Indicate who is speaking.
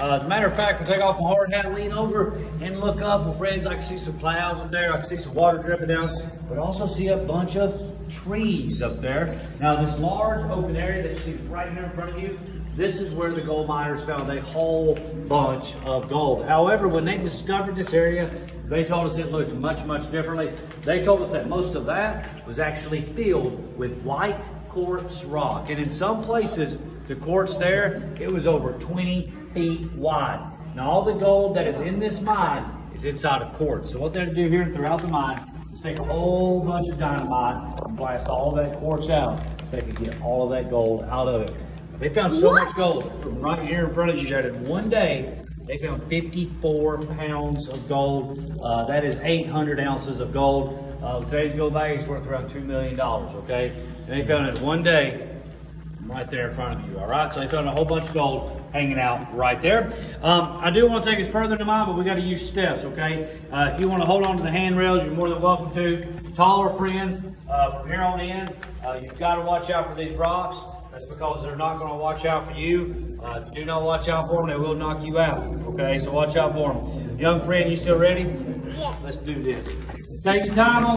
Speaker 1: Uh, as a matter of fact, I take off my hard hat, lean over and look up, well, friends, I can see some clouds up there. I can see some water dripping down, but also see a bunch of trees up there. Now, this large open area that you see right here in front of you, this is where the gold miners found a whole bunch of gold. However, when they discovered this area, they told us it looked much, much differently. They told us that most of that was actually filled with white quartz rock. And in some places, the quartz there, it was over 20 feet wide. Now, all the gold that is in this mine is inside of quartz. So what they're to do here throughout the mine is take a whole bunch of dynamite and blast all that quartz out so they can get all of that gold out of it. They found so what? much gold from right here in front of you that in one day, they found 54 pounds of gold. Uh, that is 800 ounces of gold. Uh, today's gold bag is worth around $2 million, okay? And they found it one day right there in front of you, all right? So they found a whole bunch of gold hanging out right there. Um, I do want to take us further to mine, but we got to use steps, okay? Uh, if you want to hold on to the handrails, you're more than welcome to. Taller friends, uh, from here on in, uh, you've got to watch out for these rocks. That's because they're not going to watch out for you. Uh, if you do not watch out for them, they will knock you out, okay? So watch out for them. Young friend, you still ready?
Speaker 2: Yeah.
Speaker 1: Let's do this. Take your time on